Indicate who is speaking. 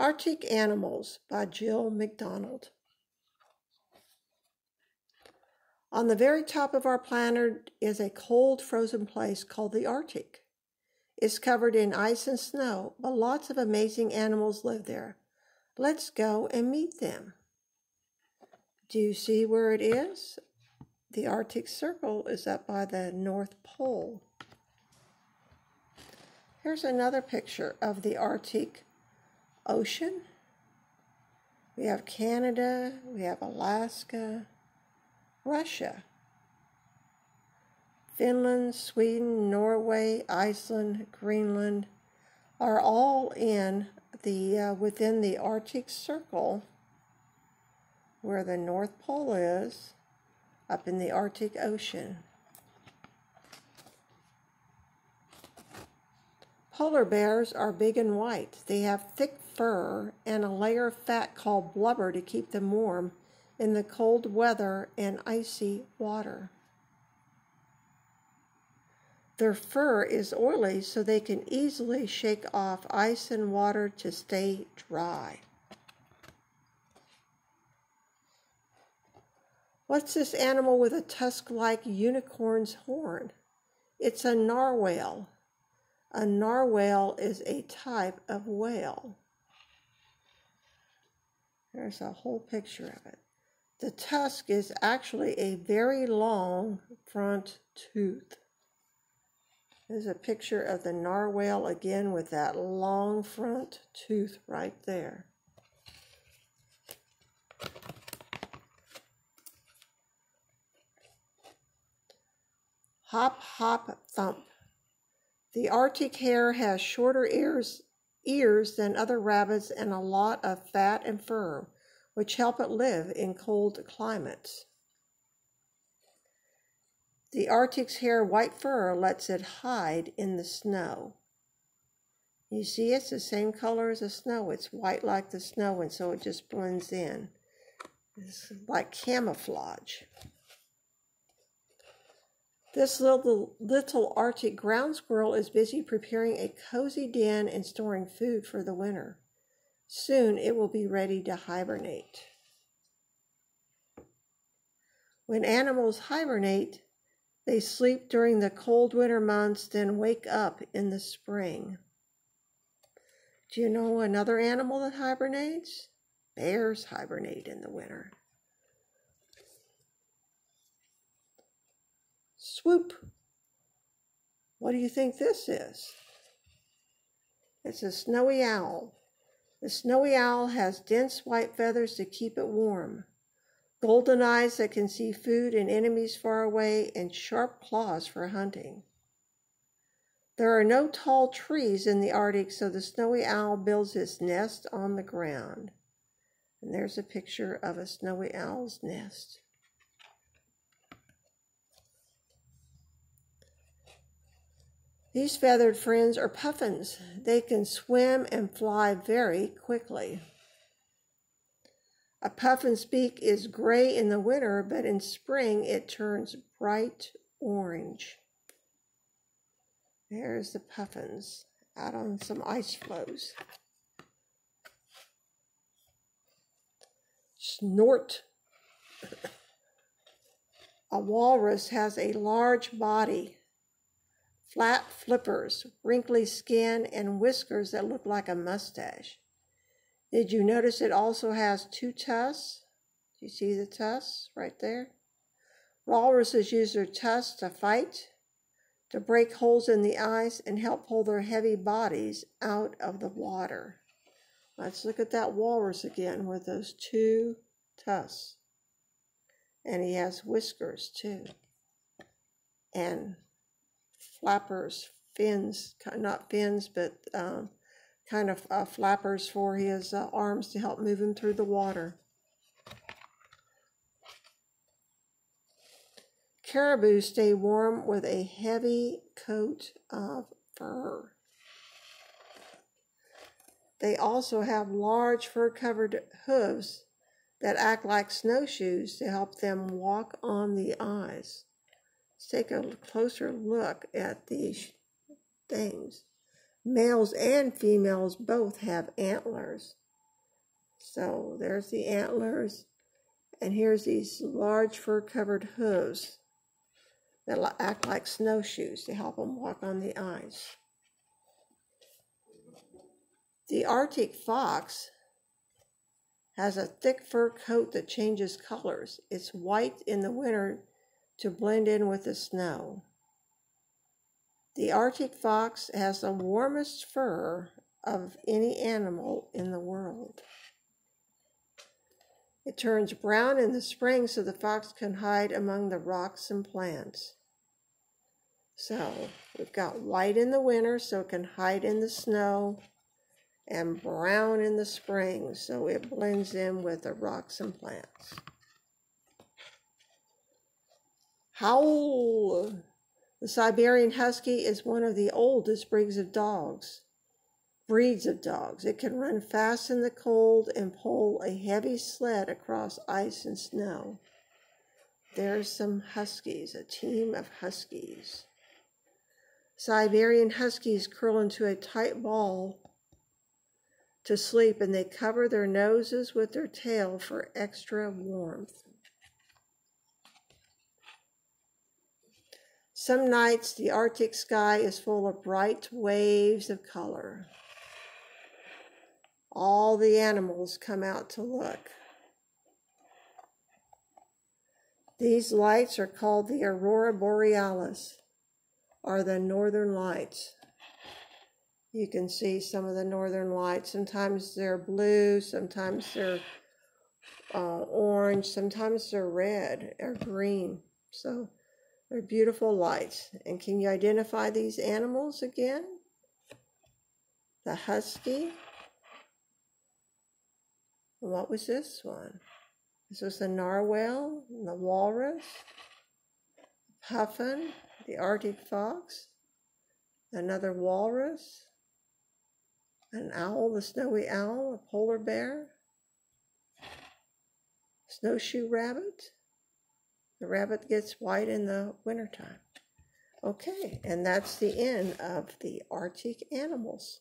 Speaker 1: Arctic Animals by Jill McDonald. On the very top of our planet is a cold, frozen place called the Arctic. It's covered in ice and snow, but lots of amazing animals live there. Let's go and meet them. Do you see where it is? The Arctic Circle is up by the North Pole. Here's another picture of the Arctic Ocean. We have Canada, we have Alaska, Russia, Finland, Sweden, Norway, Iceland, Greenland are all in the uh, within the Arctic Circle where the North Pole is up in the Arctic Ocean. Polar bears are big and white. They have thick fur and a layer of fat called blubber to keep them warm in the cold weather and icy water. Their fur is oily so they can easily shake off ice and water to stay dry. What's this animal with a tusk-like unicorn's horn? It's a narwhal. A narwhal is a type of whale. There's a whole picture of it. The tusk is actually a very long front tooth. There's a picture of the narwhal again with that long front tooth right there. Hop, hop, thump. The Arctic hare has shorter ears, ears than other rabbits and a lot of fat and fur, which help it live in cold climates. The Arctic's hare white fur lets it hide in the snow. You see, it's the same color as the snow. It's white like the snow, and so it just blends in. It's like camouflage. This little, little Arctic ground squirrel is busy preparing a cozy den and storing food for the winter. Soon it will be ready to hibernate. When animals hibernate, they sleep during the cold winter months, then wake up in the spring. Do you know another animal that hibernates? Bears hibernate in the winter. Swoop. What do you think this is? It's a snowy owl. The snowy owl has dense white feathers to keep it warm, golden eyes that can see food and enemies far away, and sharp claws for hunting. There are no tall trees in the Arctic, so the snowy owl builds its nest on the ground. And there's a picture of a snowy owl's nest. These feathered friends are puffins. They can swim and fly very quickly. A puffin's beak is gray in the winter, but in spring it turns bright orange. There's the puffins out on some ice floes. Snort. A walrus has a large body flat flippers, wrinkly skin, and whiskers that look like a mustache. Did you notice it also has two tusks? Do you see the tusks right there? Walruses use their tusks to fight, to break holes in the ice, and help pull their heavy bodies out of the water. Let's look at that walrus again with those two tusks. And he has whiskers too. And flappers, fins, not fins, but um, kind of uh, flappers for his uh, arms to help move him through the water. Caribou stay warm with a heavy coat of fur. They also have large fur-covered hooves that act like snowshoes to help them walk on the ice. Let's take a closer look at these things. Males and females both have antlers. So there's the antlers, and here's these large fur covered hooves that act like snowshoes to help them walk on the ice. The Arctic fox has a thick fur coat that changes colors. It's white in the winter to blend in with the snow. The Arctic fox has the warmest fur of any animal in the world. It turns brown in the spring so the fox can hide among the rocks and plants. So we've got white in the winter so it can hide in the snow and brown in the spring so it blends in with the rocks and plants. Howl! The Siberian Husky is one of the oldest breeds of dogs. Breeds of dogs. It can run fast in the cold and pull a heavy sled across ice and snow. There's some huskies, a team of huskies. Siberian huskies curl into a tight ball to sleep and they cover their noses with their tail for extra warmth. Some nights the Arctic sky is full of bright waves of color. All the animals come out to look. These lights are called the aurora borealis are the northern lights. You can see some of the northern lights. Sometimes they're blue, sometimes they're uh, orange, sometimes they're red or green. So they're beautiful lights. And can you identify these animals again? The husky. What was this one? This was the narwhal, the walrus, the puffin, the Arctic fox, another walrus, an owl, the snowy owl, a polar bear, snowshoe rabbit. The rabbit gets white in the wintertime. Okay, and that's the end of the Arctic animals.